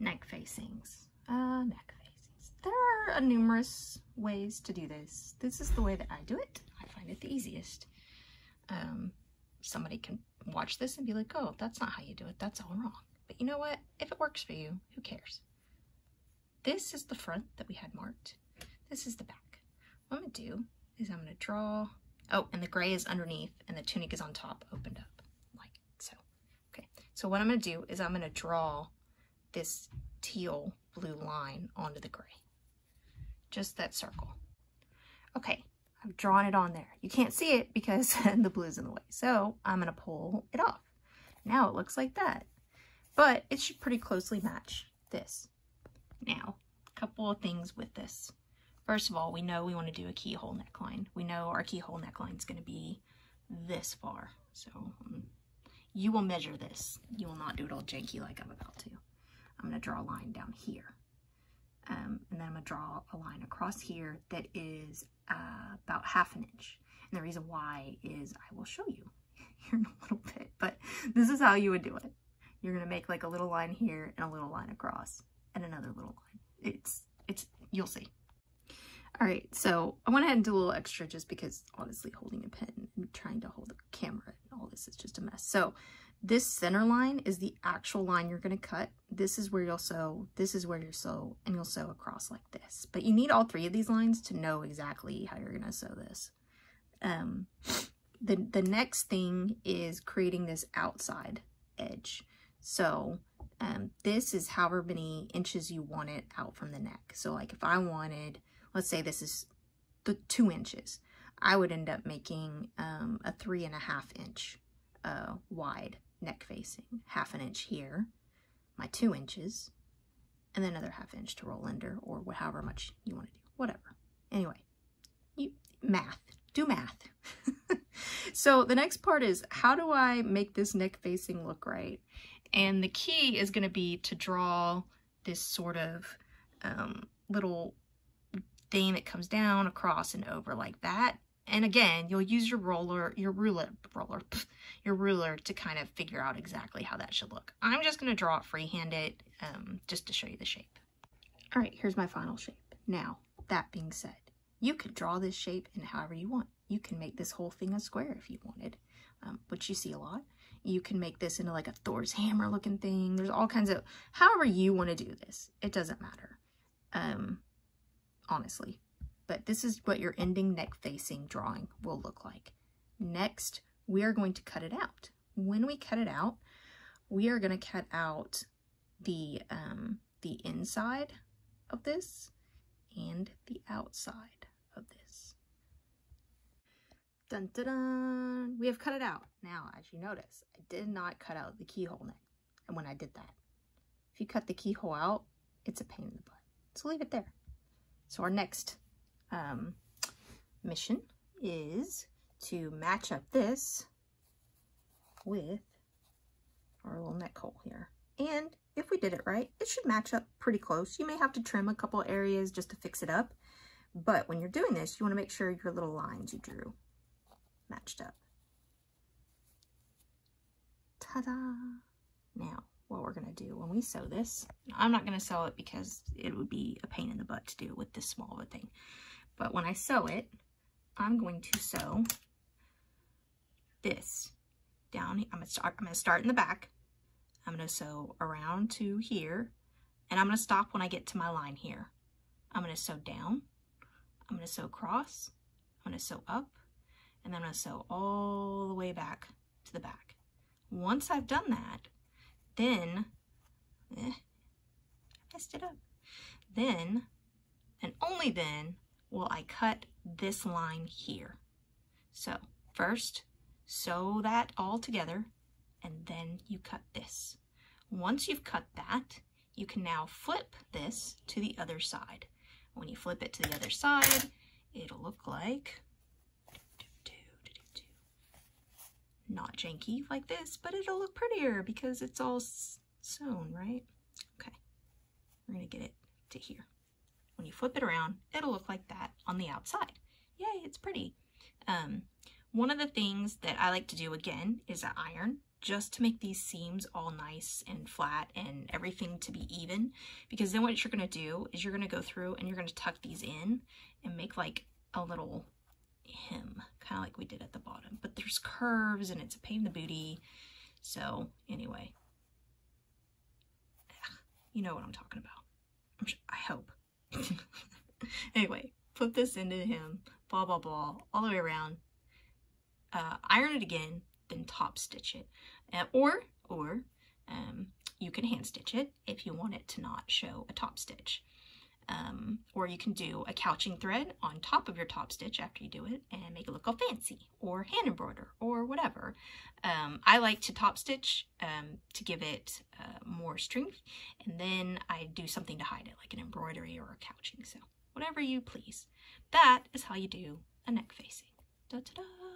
neck facings. Uh, neck facings. There are numerous ways to do this. This is the way that I do it. I find it the easiest. Um, somebody can watch this and be like, oh, that's not how you do it. That's all wrong. But you know what? If it works for you, who cares? This is the front that we had marked. This is the back. What I'm going to do is I'm going to draw, oh, and the gray is underneath and the tunic is on top, opened up, like so. Okay, so what I'm going to do is I'm going to draw this teal blue line onto the gray. Just that circle. Okay, I've drawn it on there. You can't see it because the blue's in the way. So I'm going to pull it off. Now it looks like that. But it should pretty closely match this. Now, a couple of things with this. First of all, we know we want to do a keyhole neckline. We know our keyhole neckline is going to be this far. So um, you will measure this. You will not do it all janky like I'm about to. I'm going to draw a line down here. Um, and then I'm going to draw a line across here that is uh, about half an inch. And the reason why is I will show you here in a little bit, but this is how you would do it. You're going to make like a little line here and a little line across and another little line. It's, it's, you'll see. All right, so I went ahead and do a little extra just because honestly holding a pen and trying to hold the camera and all this is just a mess. So this center line is the actual line you're going to cut. This is where you'll sew, this is where you'll sew, and you'll sew across like this. But you need all three of these lines to know exactly how you're going to sew this. Um, the, the next thing is creating this outside edge. So um, this is however many inches you want it out from the neck. So like if I wanted, let's say this is the two inches, I would end up making um, a three and a half inch uh, wide neck facing, half an inch here, my two inches, and then another half inch to roll under or however much you want to do, whatever. Anyway, you math, do math. so the next part is how do I make this neck facing look right? And the key is going to be to draw this sort of um, little thing that comes down across and over like that and again, you'll use your roller, your ruler, roller, your ruler to kind of figure out exactly how that should look. I'm just going to draw it freehanded um, just to show you the shape. All right, here's my final shape. Now, that being said, you could draw this shape in however you want. You can make this whole thing a square if you wanted, um, which you see a lot. You can make this into like a Thor's hammer looking thing. There's all kinds of, however you want to do this. It doesn't matter, um, honestly but this is what your ending neck facing drawing will look like. Next, we are going to cut it out. When we cut it out, we are going to cut out the, um, the inside of this and the outside of this. Dun, dun, dun. We have cut it out. Now, as you notice, I did not cut out the keyhole neck. And when I did that, if you cut the keyhole out, it's a pain in the butt. So leave it there. So our next um, mission is to match up this with our little neck hole here. And if we did it right, it should match up pretty close. You may have to trim a couple areas just to fix it up. But when you're doing this, you want to make sure your little lines you drew matched up. Ta-da! Now, what we're going to do when we sew this, I'm not going to sew it because it would be a pain in the butt to do with this small of a thing. But when I sew it, I'm going to sew this down. I'm to start, I'm to start in the back. I'm to sew around to here. And I'm going to stop when I get to my line here. I'm going to sew down. I'm to sew across. I'm to sew up. And then I'm to sew all the way back to the back. Once I've done that, then, eh, I messed it up. Then, and only then, will I cut this line here. So first, sew that all together, and then you cut this. Once you've cut that, you can now flip this to the other side. When you flip it to the other side, it'll look like not janky like this, but it'll look prettier because it's all sewn, right? Okay, we're gonna get it to here. When you flip it around, it'll look like that on the outside. Yay, it's pretty. Um, one of the things that I like to do again is iron just to make these seams all nice and flat and everything to be even. Because then what you're going to do is you're going to go through and you're going to tuck these in and make like a little hem, kind of like we did at the bottom. But there's curves and it's a pain in the booty. So anyway, you know what I'm talking about. I hope. anyway, put this into him, blah, blah, blah, all the way around. Uh, iron it again, then top stitch it. Uh, or, or, um, you can hand stitch it if you want it to not show a top stitch. Um, or you can do a couching thread on top of your top stitch after you do it and make it look all fancy or hand embroider or whatever. Um, I like to top stitch um, to give it more strength and then I do something to hide it like an embroidery or a couching. So whatever you please. That is how you do a neck facing. Da -da -da.